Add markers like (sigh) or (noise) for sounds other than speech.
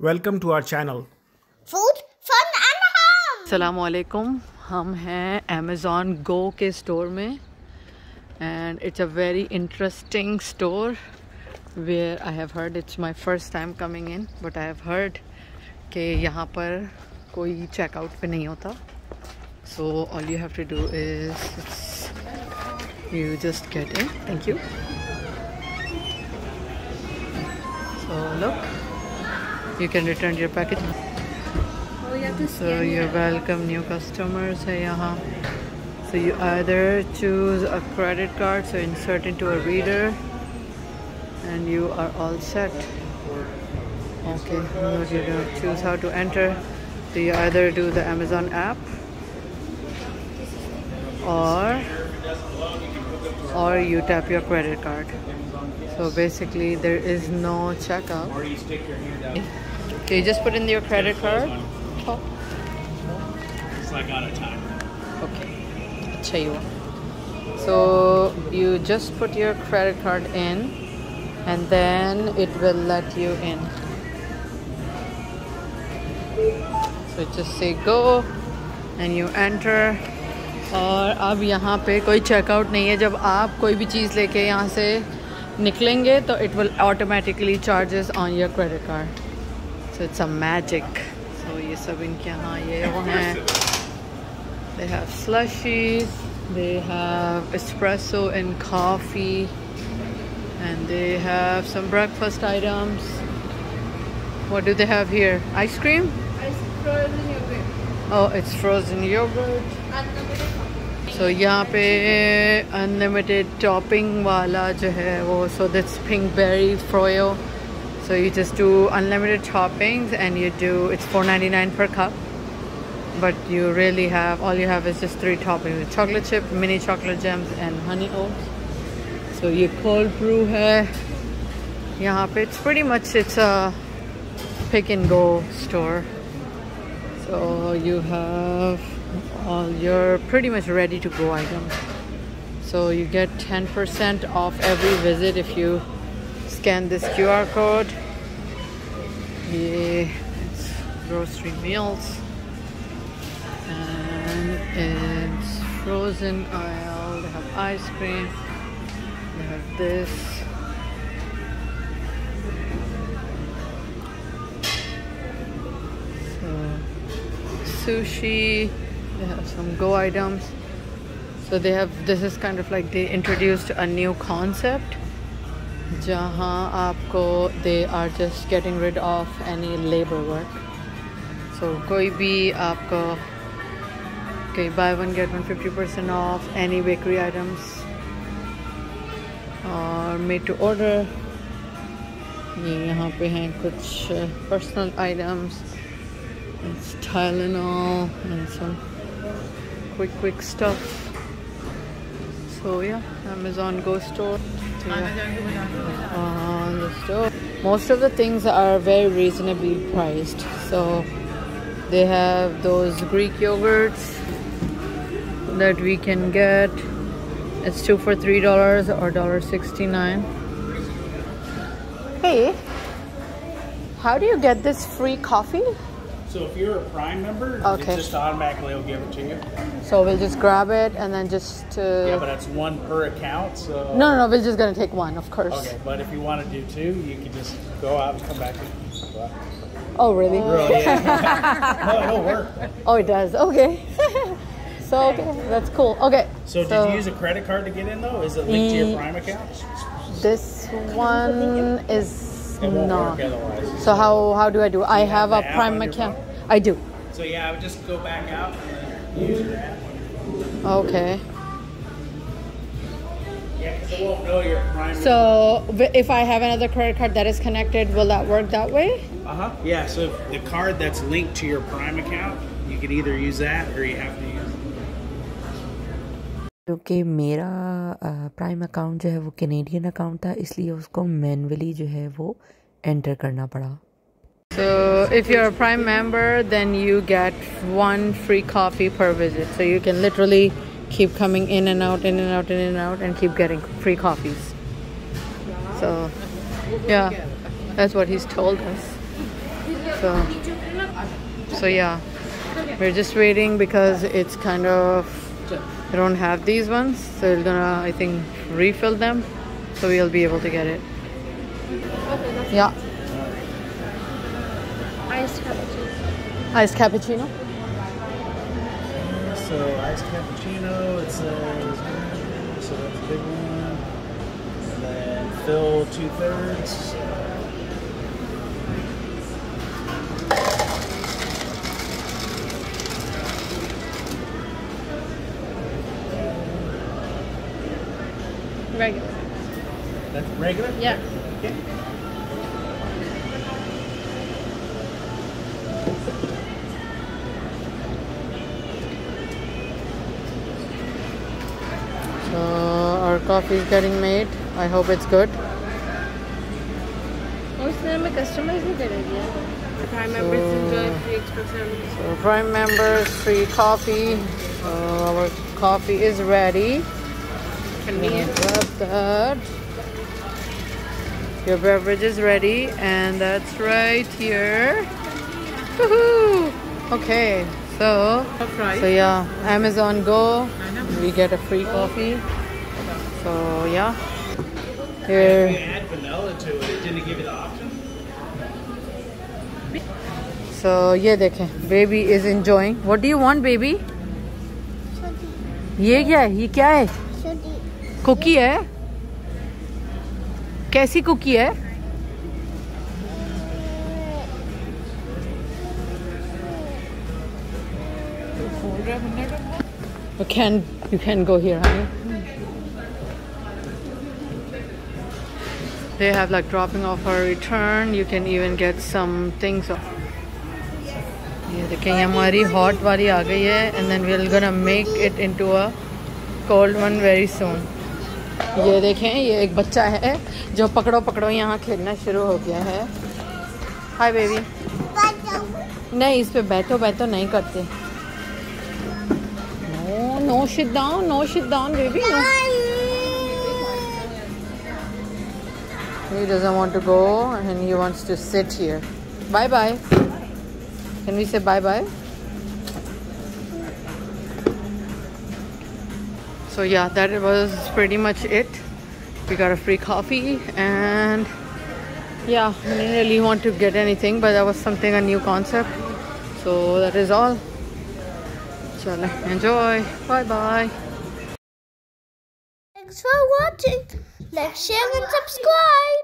Welcome to our channel. Food, fun and Hum. Assalamu alaikum. हम हैं Amazon Go store, and it's a very interesting store where I have heard it's my first time coming in but I have heard कि यहाँ पर कोई checkout पे so all you have to do is you just get in thank you so look you can return your package so you're welcome new customers. Yahan so you either choose a credit card so insert into a reader and you are all set. Okay what you don't choose how to enter so you either do the amazon app or or you tap your credit card so basically there is no checkout okay you just put in your credit card oh, It's like out of time. okay अच्छा ही हुआ so you just put your credit card in and then it will let you in so just say go and you enter और अब यहाँ पे कोई checkout नहीं है जब आप कोई भी चीज़ लेके यहाँ से निकलेंगे तो it will automatically charges on your credit card so it's a magic सो ये सब इनके यहाँ ये वो हैं They have slushies, they have espresso and coffee, and they have some breakfast items. What do they have here? Ice cream? Oh, it's frozen yogurt. So यहाँ पे unlimited topping वाला जो है वो so that's pink berry froyo. So you just do unlimited toppings and you do it's 4.99 per cup. But you really have all you have is just three toppings: chocolate chip, mini chocolate gems, and honey oats. So ये cold brew है यहाँ पे it's pretty much it's a pick and go store. So you have all your pretty much ready to go items. So you get 10% off every visit if you scan this QR code. Yeah, it's grocery meals. And it's frozen aisle. They have ice cream. They have this. sushi, they have some go items. So they have, this is kind of like they introduced a new concept. जहाँ आपको they are just getting rid of any labour work so कोई भी आपको कहीं buy one get one fifty percent off any bakery items और made to order ये यहाँ पे हैं कुछ personal items it's Tylenol and some quick quick stuff. So yeah Amazon Go store. Yeah. on the store. Most of the things are very reasonably priced. So they have those Greek yogurts that we can get. It's two for three dollars or dollar 69 hey how do you get this free coffee So if you're a Prime member, Okay. it just automatically will give it to you. so we'll just grab it and then just uh, Yeah, but that's one per account. So no no no we're just gonna take one of course Okay, but if you want to do two, you can just go out and come back. And, oh really really, (laughs) (laughs) no, it'll work. oh it does okay (laughs) so okay that's cool okay So, did you use a credit card to get in though? Is it linked to your Prime account? this one is It won't not work otherwise. so how how do I do I have have a prime account? I do So yeah, I would just go back out and then use your app. okay Yeah, because it won't know your Prime. So w- if I have another credit card that is connected, will that work that way? Uh huh. Yeah. So if the card that's linked to your Prime account, you can either use that or you have to use. क्योंकि मेरा prime account जो है वो Canadian account था इसलिए उसको manually जो है वो एंटर करना पड़ा so if you're a Prime member, then you get one free coffee per visit. So you can literally keep coming in and out, in and out, in and out, and keep getting free coffees. So, yeah, that's what he's told us. So, so yeah, we're just waiting because it's kind of they don't have these ones, so we're gonna I think refill them, so we'll be able to get it. Yeah, Iced cappuccino. iced cappuccino. So iced cappuccino, it says, so that's a big one. And then fill two thirds. Regular. That's regular? Yeah. coffee is getting made. I hope it's good. Prime so, members enjoy free. So Prime members free coffee. Uh, our coffee is ready. Grab that. Your beverage is ready, and that's right here. Woohoo! Okay, so so yeah, Amazon Go, we get a free coffee. So yeah, If here. you add vanilla to it, it didn't give you the option? So ये देखें, baby is enjoying. What do you want, baby? ये क्या है? ये क्या है? Cookie है? कैसी कुकी है? You can you can go here, honey. They have, like, dropping off or return. You can even get some things. off. ये देखें ये हमारी हॉट वाली आ गई है and then we gonna make it into a cold one very soon ये देखें, ये एक बच्चा है जो पकड़ो पकड़ो यहाँ खेलना शुरू हो गया है हाय बेबी नहीं, इस पे बैठो बैठो नहीं करते no no sit down no sit down baby no He doesn't want to go and he wants to sit here. Bye bye. Can we say bye bye? So, yeah, that was pretty much it. We got a free coffee and yeah, didn't really want to get anything, but that was something a new concept. So, that is all. Chalo, enjoy. Bye bye. Thanks for watching. Like, share, and subscribe.